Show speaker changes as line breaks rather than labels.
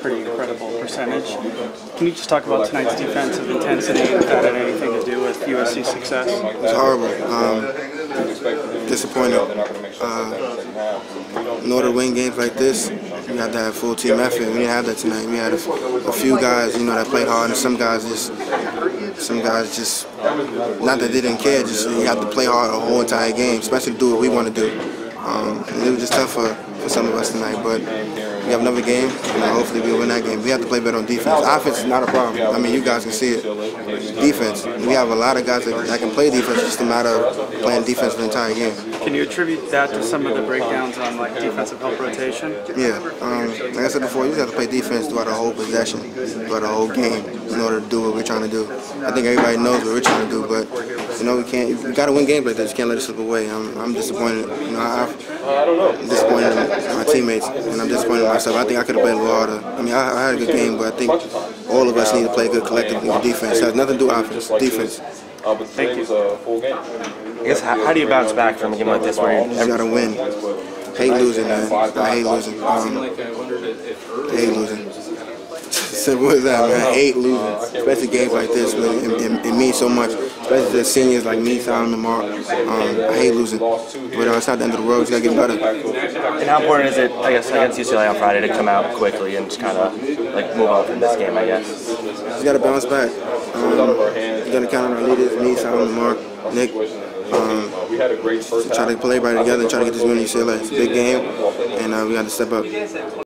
pretty incredible percentage. Can you just talk about tonight's defensive intensity and if that had anything to do with USC success?
It was horrible. Um, disappointed. Uh, in order to win games like this, you have to have full team effort. We didn't have that tonight. We had a, a few guys, you know, that played hard, and some guys just, some guys just, not that they didn't care, just you have to play hard the whole entire game, especially do what we want to do. Um, for, for some of us tonight, but we have another game, and hopefully we'll win that game. We have to play better on defense. Offense is not a problem. I mean, you guys can see it. Defense, we have a lot of guys that, that can play defense, It's just a matter of playing defense for the entire game.
Can you attribute that to some of the breakdowns on like defensive help rotation?
Yeah, um, like I said before, you have to play defense throughout the whole possession, throughout the whole game, in order to do what we're trying to do. I think everybody knows what we're trying to do, but you know we can't. We got to win games like this. You can't let it slip away. I'm, I'm disappointed. You know, I, don't know. I'm disappointed in my teammates, and I'm disappointed in myself. I think I could have played a little harder. I mean, I, I had a good game, but I think all of us need to play good collectively with defense. It has nothing to do with offense. Defense.
Uh, but today was a full game.
I guess how, how do you bounce back from a game like this where
You just gotta win. Hate losing, man. I hate losing. Um, hate losing. Simple as that, man. I hate losing, especially games like this. Man. It, it, it means so much, especially the seniors like me, Simon, and Mark. Um, I hate losing, but uh, it's not the end of the road. You gotta get better.
and how important is it, I guess, against UCLA on Friday to come out quickly and just kind of like move on from this game, I guess.
You gotta bounce back. Um, you gotta count on our leaders, me, Simon, Mark, Nick. Um,
We had a great first
try to play everybody together and try to get this win in UCLA. It's a big game, and uh, we got to step up.